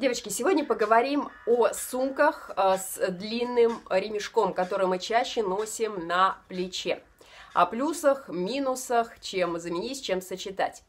Девочки, сегодня поговорим о сумках э, с длинным ремешком, который мы чаще носим на плече. О плюсах, минусах, чем заменить, чем сочетать.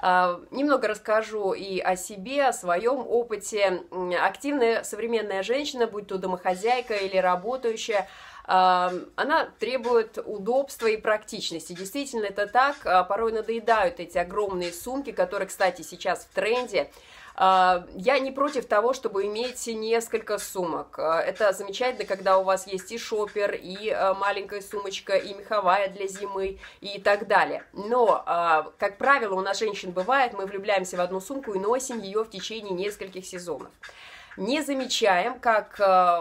Э, немного расскажу и о себе, о своем опыте. Активная современная женщина, будь то домохозяйка или работающая, э, она требует удобства и практичности. Действительно, это так. Порой надоедают эти огромные сумки, которые, кстати, сейчас в тренде. А, я не против того, чтобы иметь несколько сумок. А, это замечательно, когда у вас есть и шопер, и а, маленькая сумочка, и меховая для зимы, и так далее. Но, как правило, у нас женщин бывает, мы влюбляемся в одну сумку и носим ее в течение нескольких сезонов не замечаем, как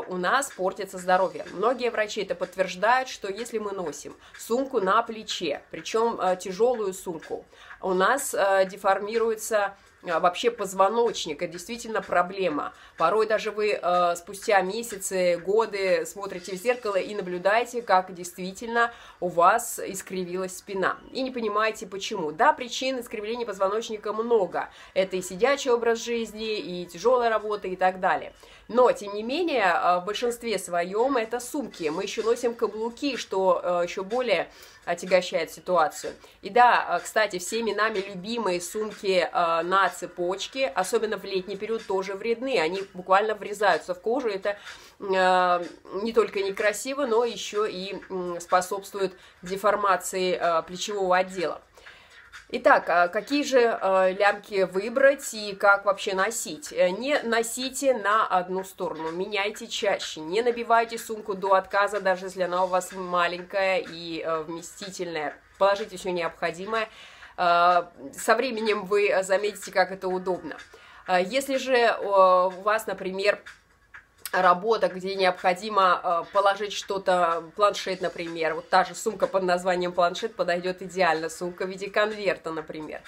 у нас портится здоровье. Многие врачи это подтверждают, что если мы носим сумку на плече, причем тяжелую сумку, у нас деформируется вообще позвоночник, это действительно проблема. Порой даже вы э, спустя месяцы, годы смотрите в зеркало и наблюдаете, как действительно у вас искривилась спина. И не понимаете почему. Да, причин искривления позвоночника много. Это и сидячий образ жизни, и тяжелая работа, и так далее. Но, тем не менее, э, в большинстве своем это сумки. Мы еще носим каблуки, что э, еще более отягощает ситуацию. И да, э, кстати, всеми нами любимые сумки на цепочке, особенно в летний период, тоже вредны. Они буквально врезаются в кожу. Это не только некрасиво, но еще и способствует деформации плечевого отдела. Итак, а какие же э, лямки выбрать и как вообще носить? Э, не носите на одну сторону, меняйте чаще, не набивайте сумку до отказа, даже если она у вас маленькая и э, вместительная. Положите все необходимое. Со временем вы заметите, как это удобно. Если же у вас, например, работа, где необходимо э, положить что-то, планшет, например, вот та же сумка под названием планшет подойдет идеально, сумка в виде конверта, например,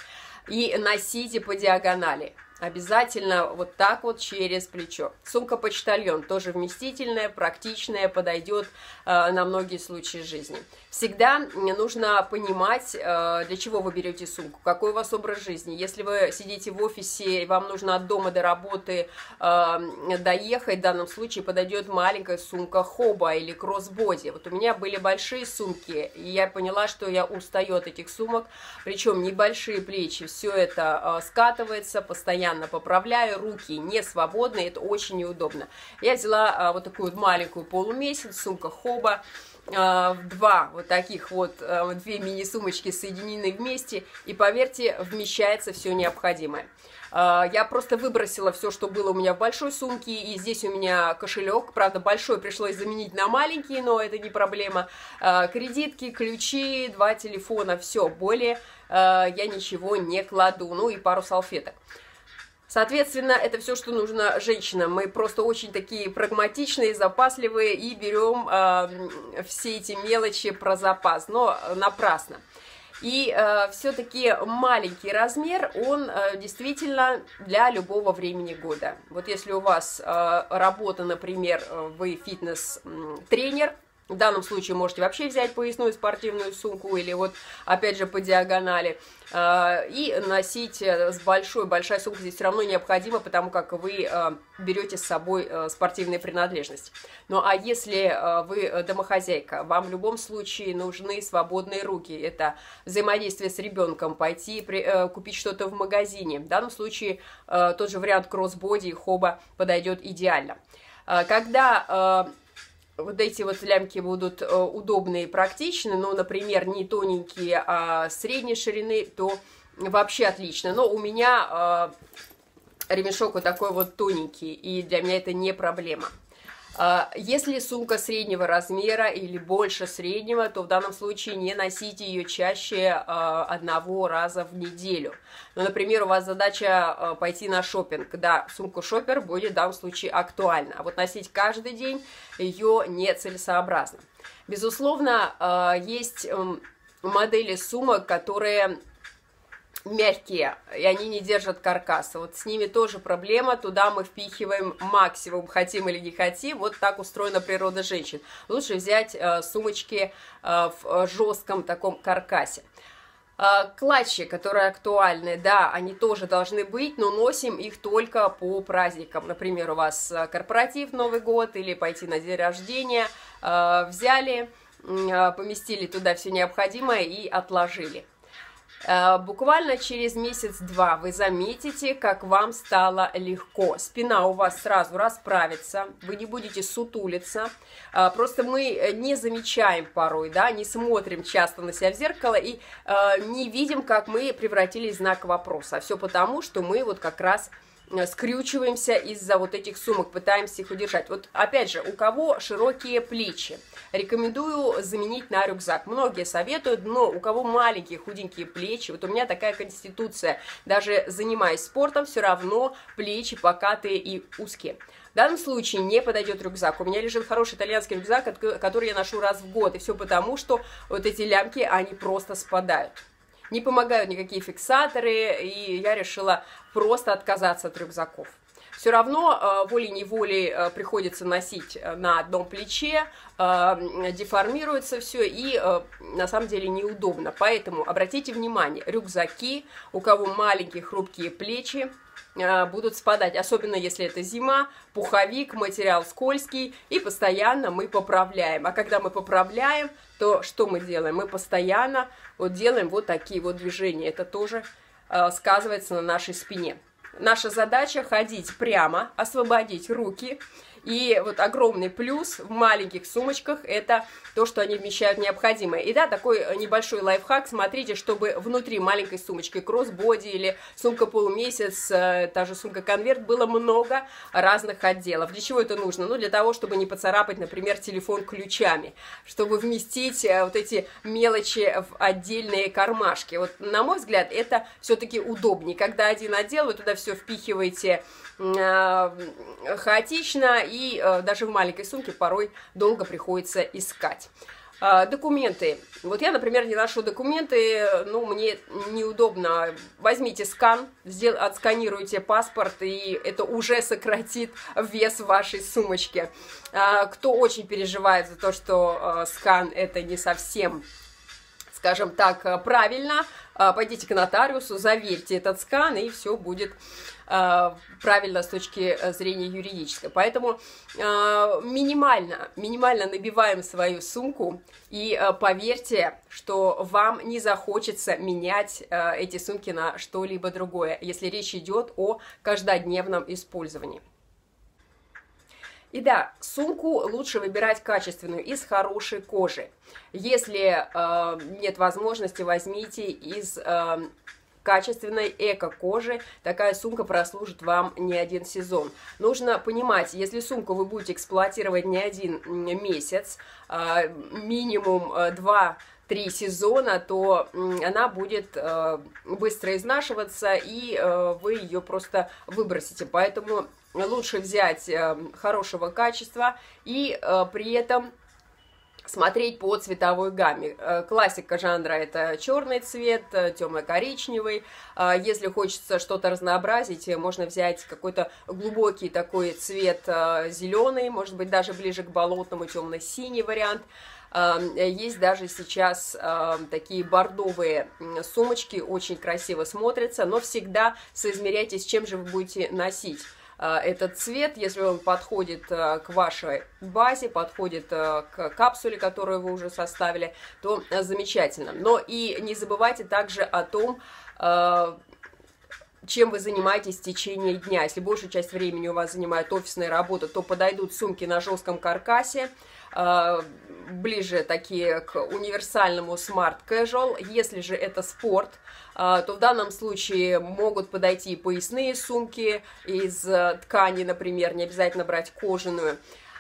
и носите по диагонали. Обязательно вот так вот через плечо. Сумка-почтальон тоже вместительная, практичная, подойдет э, на многие случаи жизни. Всегда нужно понимать, э, для чего вы берете сумку, какой у вас образ жизни. Если вы сидите в офисе, и вам нужно от дома до работы э, доехать, в данном случае подойдет маленькая сумка хоба или кроссбоди. Вот у меня были большие сумки, и я поняла, что я устаю от этих сумок, причем небольшие плечи, все это э, скатывается, постоянно поправляю, руки не свободны, это очень неудобно. Я взяла вот такую вот маленькую полумесяц, сумка хоба, а, два вот таких вот, а, две мини-сумочки соединены вместе, и, поверьте, вмещается все необходимое. А, я просто выбросила все, что было у меня в большой сумке, и здесь у меня кошелек, правда, большой пришлось заменить на маленький, но это не проблема. Кредитки, ключи, два телефона, все, более я ничего не кладу, ну и пару салфеток. Соответственно, это все, что нужно женщинам. Мы просто очень такие прагматичные, запасливые и берем э, все эти мелочи про запас, но напрасно. И э, все-таки маленький размер, он э, действительно для любого времени года. Вот если у вас э, работа, например, вы фитнес-тренер, в данном случае можете вообще взять поясную спортивную сумку или вот опять же по диагонали э, и носить э, с большой, большая сумка здесь все равно необходимо, потому как вы э, берете с собой спортивные принадлежности. Ну а если вы домохозяйка, вам в любом случае нужны свободные руки, это взаимодействие с ребенком, пойти купить что-то в магазине, в данном случае тот же вариант кроссбоди и хоба подойдет идеально. Когда вот эти вот лямки будут э, удобные и практичны, но, например, не тоненькие, а средней ширины, то вообще отлично. Но у меня э, ремешок вот такой вот тоненький, и для меня это не проблема. А, если сумка среднего размера или больше среднего, то в данном случае не носите ее чаще а, одного раза в неделю. Ну, например, у вас задача а, пойти на шопинг, да, сумку шопер будет в данном случае актуальна, а вот носить каждый день ее нецелесообразно. Безусловно, есть модели сумок, которые мягкие, и они не держат каркаса. Вот с ними тоже проблема, туда мы впихиваем максимум, хотим или не хотим, вот так устроена природа женщин. Лучше взять э, сумочки э, в жестком таком каркасе. А, клатчи, которые актуальны, да, они тоже должны быть, но носим их только по праздникам. Например, у вас а, корпоратив Новый год или пойти на день рождения, а, взяли, поместили туда все необходимое и отложили. Э, буквально через месяц-два вы заметите, как вам стало легко. Спина у вас сразу расправится, вы не будете сутулиться. Э, просто мы не замечаем порой, да, не смотрим часто на себя в зеркало и э, не видим, как мы превратились в знак вопроса. Все потому, что мы вот как раз Э, скрючиваемся из-за вот этих сумок, пытаемся их удержать. Вот опять же, у кого широкие плечи, рекомендую заменить на рюкзак. Многие советуют, но у кого маленькие худенькие плечи, вот у меня такая конституция, даже занимаясь спортом, все равно плечи покатые и узкие. В данном случае не подойдет рюкзак. У меня лежит хороший итальянский рюкзак, который я ношу раз в год. И все потому, что вот эти лямки, они просто спадают. Не помогают никакие фиксаторы, и я решила просто отказаться от рюкзаков. Все равно э, волей-неволей э, приходится носить э, на одном плече, деформируется все и на самом деле неудобно. Поэтому обратите внимание, рюкзаки, у кого маленькие хрупкие плечи, будут спадать, особенно если это зима, пуховик, материал скользкий, и постоянно мы поправляем. А когда мы поправляем, то что мы делаем? Мы постоянно вот делаем вот такие вот движения. Это тоже э, сказывается на нашей спине. Наша задача ходить прямо, освободить руки и вот огромный плюс в маленьких сумочках – это то, что они вмещают необходимое. И да, такой э, небольшой лайфхак, смотрите, чтобы внутри маленькой сумочки кроссбоди или сумка полумесяц, э, та же сумка конверт, было много разных отделов. Для чего это нужно? Ну, для того, чтобы не поцарапать, например, телефон ключами, чтобы вместить э, вот эти мелочи в отдельные кармашки. Вот, на мой взгляд, это все-таки удобнее. Когда один отдел, вы туда все впихиваете хаотично и э, даже в маленькой сумке порой долго приходится искать. А, документы. Вот я, например, не ношу документы, ну, мне неудобно. Возьмите скан, сдел... отсканируйте паспорт, и это уже сократит вес вашей сумочки. А, кто очень переживает за то, что э, скан это не совсем скажем так, э, правильно, пойдите к нотариусу, заверьте этот скан, и все будет правильно с точки э, зрения юридической. Поэтому э, минимально, минимально набиваем свою сумку и поверьте, что вам не захочется менять эти сумки на что-либо другое, если речь идет о каждодневном использовании. И да, сумку лучше выбирать качественную, из хорошей кожи. Если э, нет возможности, возьмите из э, качественной эко-кожи. Такая сумка прослужит вам не один сезон. Нужно понимать, если сумку вы будете эксплуатировать не один месяц, а, минимум 2 э, три сезона, то она будет э, быстро изнашиваться, и э, вы ее просто выбросите. Поэтому лучше взять хорошего качества и при этом смотреть по цветовой гамме. Э, классика жанра это черный цвет, э, темно-коричневый. Э, если хочется что-то разнообразить, можно взять какой-то глубокий такой цвет зеленый, может быть даже ближе к болотному темно-синий вариант. Есть даже сейчас такие бордовые сумочки, очень красиво смотрятся, но всегда соизмеряйте, с чем же вы будете носить. Э, этот цвет, если он подходит э, к вашей базе, подходит э, к капсуле, которую вы уже составили, то замечательно. Но и не забывайте также о том, чем вы занимаетесь в течение дня. Если большую часть времени у вас занимает офисная работа, то подойдут сумки на жестком каркасе, ближе такие к универсальному Smart Casual. Если же это спорт, а, то в данном случае могут подойти поясные сумки из э, ткани, например, не обязательно брать кожаную.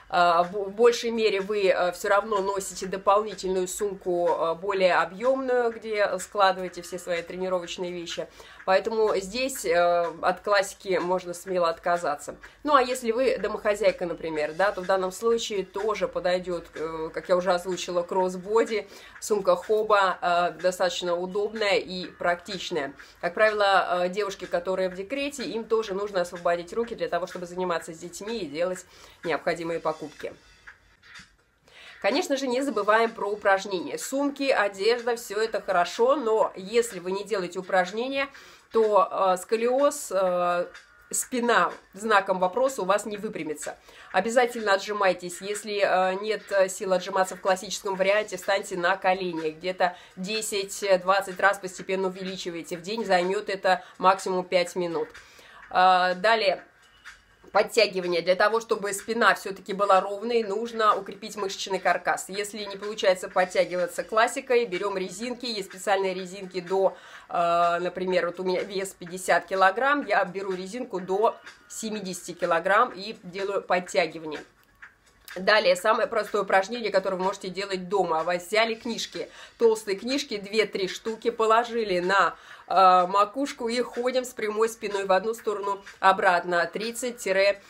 В большей мере вы э, все равно носите дополнительную сумку э, более объемную, где складываете все свои тренировочные вещи. Поэтому здесь э, от классики можно смело отказаться. Ну а если вы домохозяйка, например, да, то в данном случае тоже подойдет, как я уже озвучила, кроссбоди, сумка хоба достаточно удобная и практичная. Как правило, девушки, которые в декрете, им тоже нужно освободить руки для того, чтобы заниматься с детьми и делать необходимые покупки. Конечно же, не забываем про упражнения. Сумки, одежда, все это хорошо, но если вы не делаете упражнения, то э, сколиоз, э, спина знаком вопроса у вас не выпрямится. Обязательно отжимайтесь. Если э, нет сил отжиматься в классическом варианте, встаньте на колени. Где-то 10-20 раз постепенно увеличивайте. В день займет это максимум 5 минут. Э, далее подтягивания. Для того, чтобы спина все-таки была ровной, нужно укрепить мышечный каркас. Если не получается подтягиваться классикой, берем резинки. Есть специальные резинки до, э, например, вот у меня вес 50 килограмм, я беру резинку до 70 килограмм и делаю подтягивание. Далее, самое простое упражнение, которое вы можете делать дома. Вы взяли книжки, толстые книжки, 2-3 штуки, положили на э, макушку и ходим с прямой спиной в одну сторону, обратно. 30-30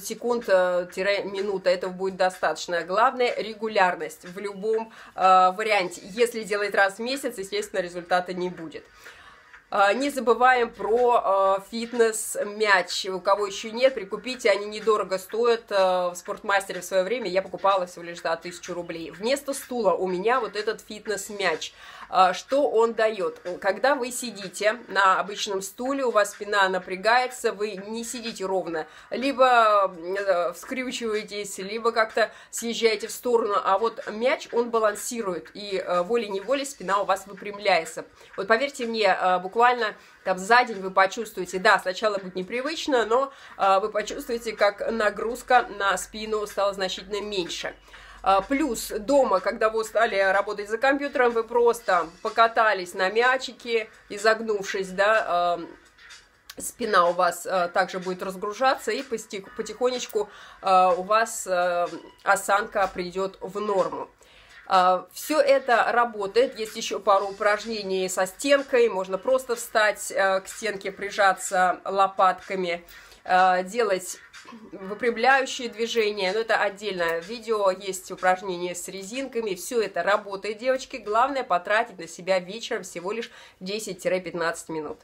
секунд-минута, этого будет достаточно. Главное, регулярность в любом э, варианте. Если делать раз в месяц, естественно, результата не будет. А, не забываем про а, фитнес-мяч. У кого еще нет, прикупите, они недорого стоят. А, в спортмастере в свое время я покупала всего лишь за 1000 рублей. Вместо стула у меня вот этот фитнес-мяч. Что он дает? Когда вы сидите на обычном стуле, у вас спина напрягается, вы не сидите ровно, либо э, вскрючиваетесь, либо как-то съезжаете в сторону, а вот мяч, он балансирует, и э, волей-неволей спина у вас выпрямляется. Вот поверьте мне, буквально буквально там за день вы почувствуете, да, сначала будет непривычно, но э, вы почувствуете, как нагрузка на спину стала значительно меньше. А, плюс дома, когда вы стали работать за компьютером, вы просто покатались на мячике, изогнувшись, да, э, спина у вас также будет разгружаться, и потихонечку у вас осанка придет в норму. А, Все это работает, есть еще пару упражнений со стенкой, можно просто встать э, к стенке, прижаться лопатками, э, делать выпрямляющие движения, но это отдельное видео, есть упражнения с резинками, все это работает, девочки, главное потратить на себя вечером всего лишь 10-15 минут.